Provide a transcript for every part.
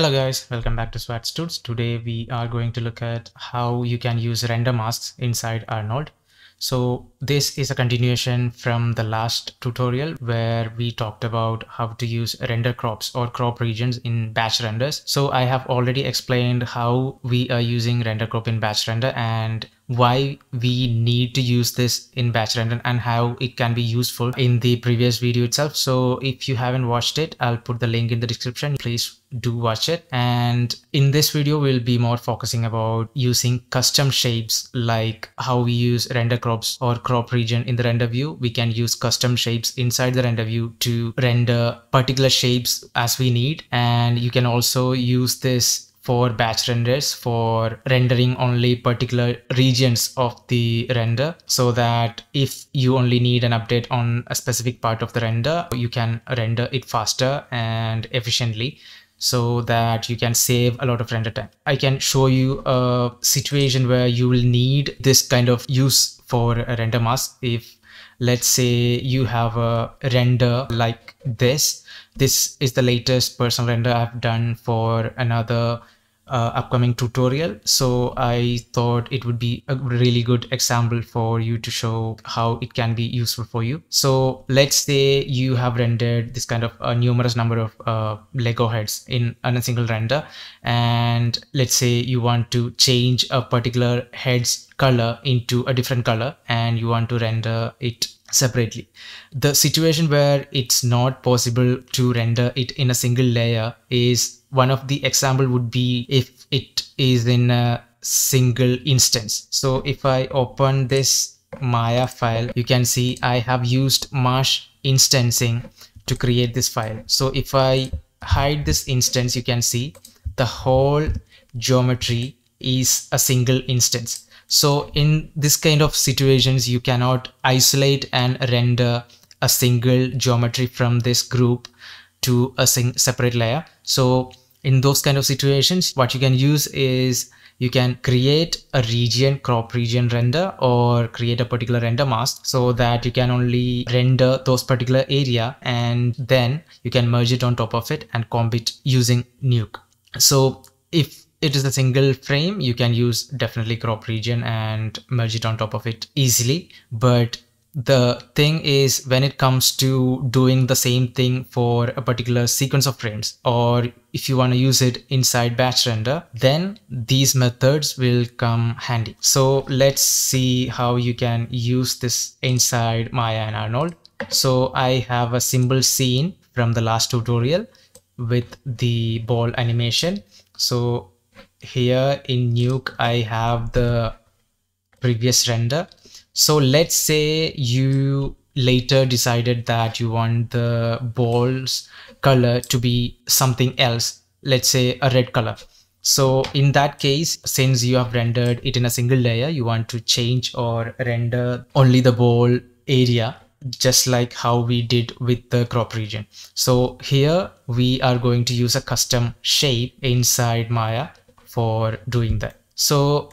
Hello guys, welcome back to Swats tuts. Today we are going to look at how you can use render masks inside Arnold. So this is a continuation from the last tutorial where we talked about how to use render crops or crop regions in batch renders. So I have already explained how we are using render crop in batch render and why we need to use this in batch render and how it can be useful in the previous video itself. So if you haven't watched it, I'll put the link in the description. Please do watch it. And in this video, we'll be more focusing about using custom shapes like how we use render crops or crop region in the render view. We can use custom shapes inside the render view to render particular shapes as we need. And you can also use this for batch renders for rendering only particular regions of the render so that if you only need an update on a specific part of the render you can render it faster and efficiently so that you can save a lot of render time. I can show you a situation where you will need this kind of use for a render mask if let's say you have a render like this this is the latest personal render I've done for another uh, upcoming tutorial. So I thought it would be a really good example for you to show how it can be useful for you. So let's say you have rendered this kind of a numerous number of uh, Lego heads in, in a single render. And let's say you want to change a particular head's color into a different color and you want to render it separately. The situation where it's not possible to render it in a single layer is one of the example would be if it is in a single instance. So if I open this Maya file, you can see I have used MASH instancing to create this file. So if I hide this instance, you can see the whole geometry is a single instance. So in this kind of situations, you cannot isolate and render a single geometry from this group to a separate layer. So in those kind of situations, what you can use is you can create a region crop region render or create a particular render mask so that you can only render those particular area and then you can merge it on top of it and comp it using nuke. So if it is a single frame. You can use definitely crop region and merge it on top of it easily. But the thing is when it comes to doing the same thing for a particular sequence of frames or if you want to use it inside batch render then these methods will come handy. So let's see how you can use this inside maya and arnold. So i have a simple scene from the last tutorial with the ball animation. So here in nuke i have the previous render. So let's say you later decided that you want the ball's color to be something else let's say a red color. So in that case since you have rendered it in a single layer you want to change or render only the ball area just like how we did with the crop region. So here we are going to use a custom shape inside maya for doing that. So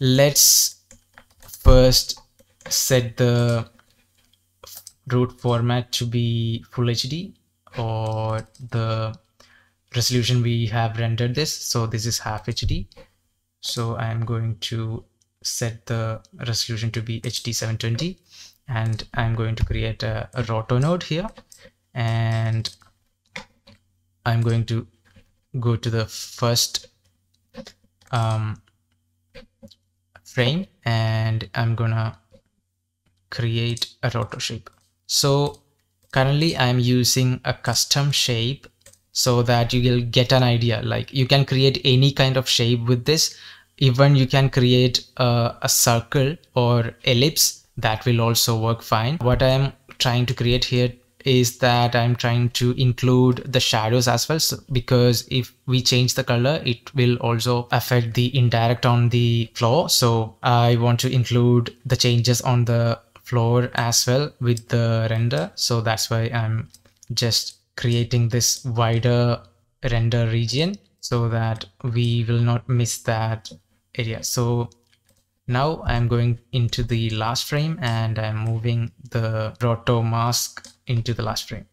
let's first set the root format to be full HD or the resolution we have rendered this. So this is half HD. So I'm going to set the resolution to be HD 720 and I'm going to create a, a roto node here and I'm going to go to the first um, frame and I'm gonna create a roto shape. So currently I'm using a custom shape so that you will get an idea. Like you can create any kind of shape with this. Even you can create a, a circle or ellipse that will also work fine. What i am trying to create here is that I'm trying to include the shadows as well. So, because if we change the color it will also affect the indirect on the floor. So I want to include the changes on the floor as well with the render. So that's why I'm just creating this wider render region so that we will not miss that area. So now I'm going into the last frame and I'm moving the roto mask into the last frame.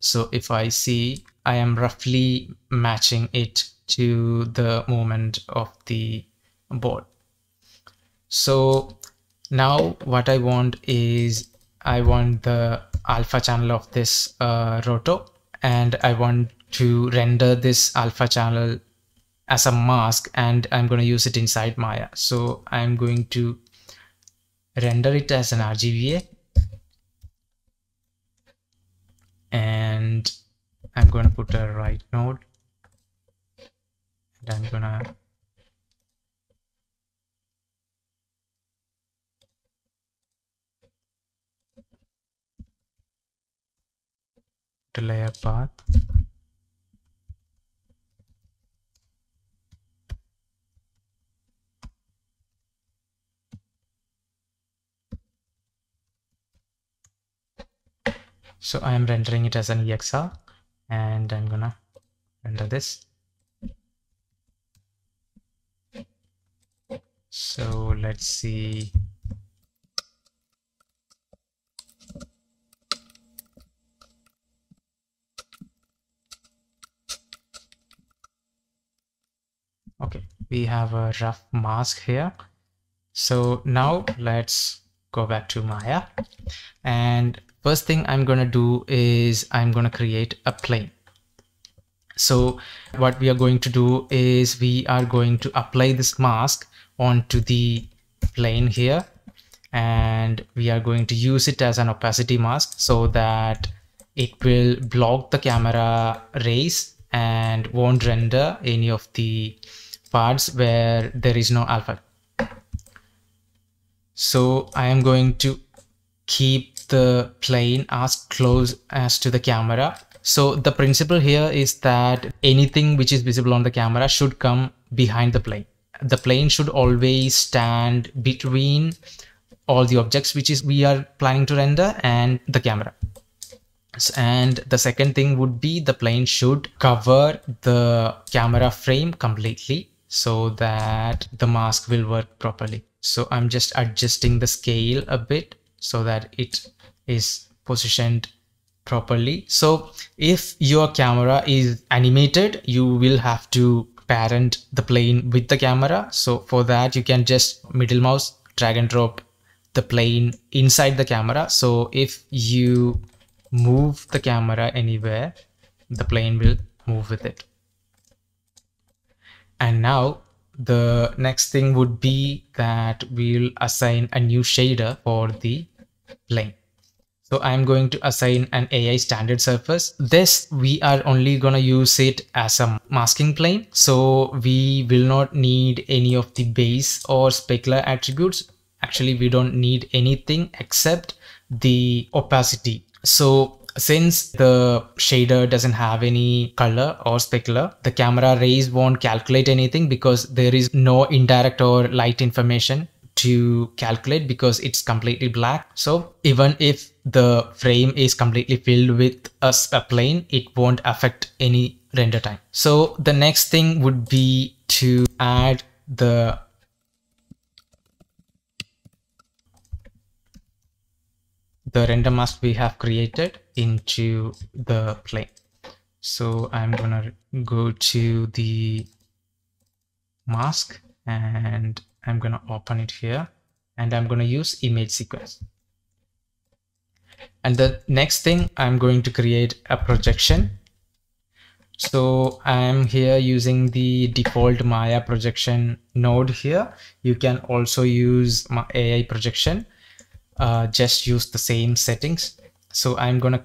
So if I see, I am roughly matching it to the moment of the board. So now what I want is I want the alpha channel of this uh, roto and I want to render this alpha channel as a mask and I'm going to use it inside Maya. So I'm going to render it as an RGBA and I'm going to put a write node. And I'm going to the layer path. So I am rendering it as an EXR and I'm gonna render this. So let's see. Okay we have a rough mask here. So now let's go back to Maya. And first thing I'm gonna do is I'm gonna create a plane. So what we are going to do is we are going to apply this mask onto the plane here and we are going to use it as an opacity mask so that it will block the camera rays and won't render any of the parts where there is no alpha. So I am going to keep the plane as close as to the camera. So the principle here is that anything which is visible on the camera should come behind the plane. The plane should always stand between all the objects which is we are planning to render and the camera. And the second thing would be the plane should cover the camera frame completely so that the mask will work properly. So I'm just adjusting the scale a bit so that it is positioned properly. So if your camera is animated, you will have to parent the plane with the camera. So for that, you can just middle mouse drag and drop the plane inside the camera. So if you move the camera anywhere, the plane will move with it. And now the next thing would be that we'll assign a new shader for the plane. So I'm going to assign an AI standard surface. This we are only going to use it as a masking plane. So we will not need any of the base or specular attributes. Actually, we don't need anything except the opacity. So since the shader doesn't have any color or specular, the camera rays won't calculate anything because there is no indirect or light information to calculate because it's completely black. So even if the frame is completely filled with a, a plane, it won't affect any render time. So the next thing would be to add the the render mask we have created into the plane. So I'm gonna go to the mask and I'm to open it here and I'm to use image sequence. And the next thing I'm going to create a projection. So I'm here using the default Maya projection node here. You can also use my AI projection. Uh, just use the same settings. So I'm to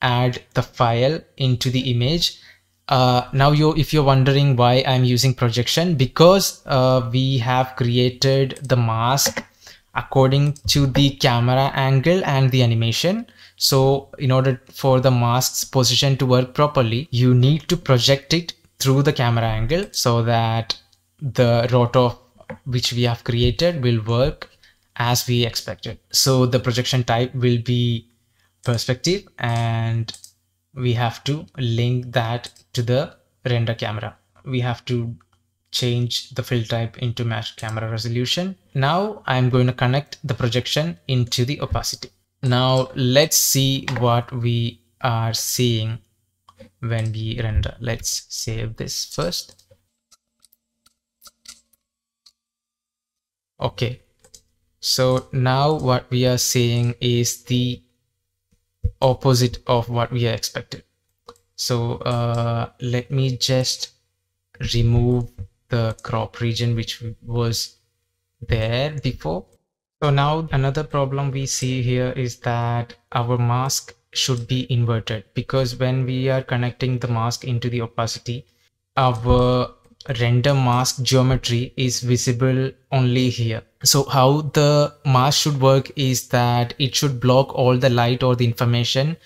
add the file into the image. Uh, now you if you're wondering why I'm using projection because uh, we have created the mask according to the camera angle and the animation. So in order for the mask's position to work properly you need to project it through the camera angle so that the roto which we have created will work as we expected. So the projection type will be perspective and we have to link that to the render camera. We have to change the fill type into match camera resolution. Now I'm going to connect the projection into the opacity. Now let's see what we are seeing when we render. Let's save this first. Okay, so now what we are seeing is the opposite of what we expected. So uh, let me just remove the crop region which was there before. So now another problem we see here is that our mask should be inverted because when we are connecting the mask into the opacity, our render mask geometry is visible only here. So how the mask should work is that it should block all the light or the information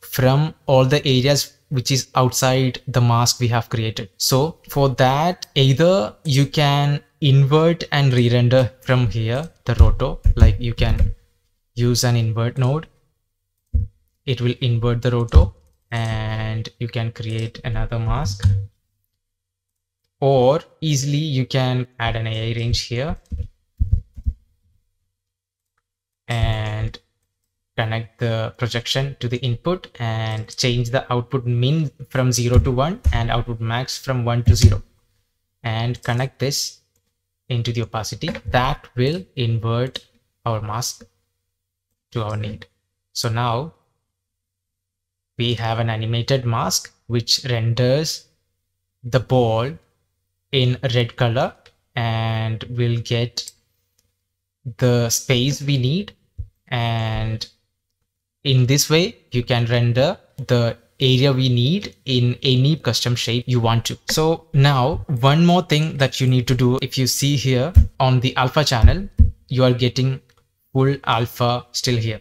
from all the areas which is outside the mask we have created. So for that, either you can invert and re-render from here, the roto, like you can use an invert node. It will invert the roto and you can create another mask or easily you can add an AI range here. And connect the projection to the input and change the output min from 0 to 1 and output max from 1 to 0 and connect this into the opacity. That will invert our mask to our need. So now we have an animated mask which renders the ball in red color and we'll get the space we need and in this way you can render the area we need in any custom shape you want to. So now one more thing that you need to do if you see here on the alpha channel you are getting full alpha still here.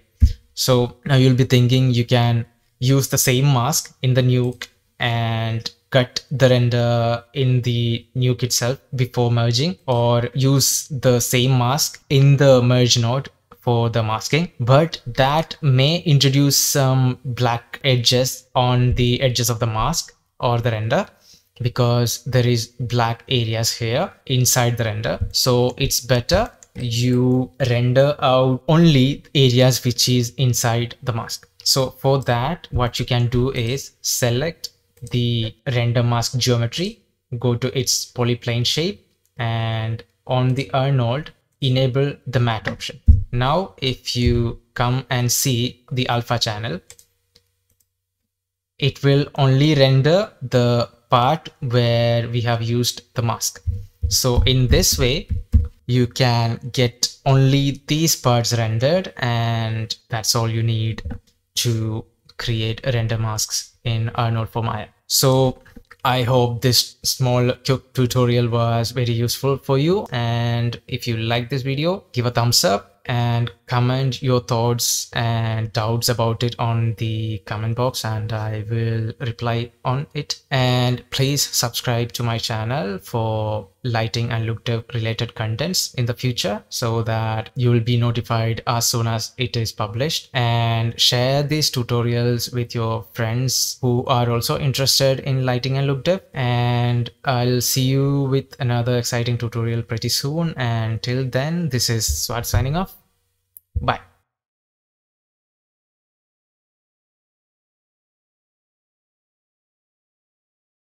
So now you'll be thinking you can use the same mask in the nuke and cut the render in the nuke itself before merging or use the same mask in the merge node for the masking. But that may introduce some black edges on the edges of the mask or the render because there is black areas here inside the render. So it's better you render out only areas which is inside the mask. So for that what you can do is select the render mask geometry, go to its polyplane shape and on the Arnold, enable the matte option. Now, if you come and see the alpha channel, it will only render the part where we have used the mask. So in this way, you can get only these parts rendered and that's all you need to create render masks in Arnold for Maya. So I hope this small tutorial was very useful for you. And if you like this video, give a thumbs up and comment your thoughts and doubts about it on the comment box and I will reply on it. And please subscribe to my channel for lighting and look dev related contents in the future so that you will be notified as soon as it is published. And share these tutorials with your friends who are also interested in lighting and look dev. And I'll see you with another exciting tutorial pretty soon. And till then this is Swat signing off Bye.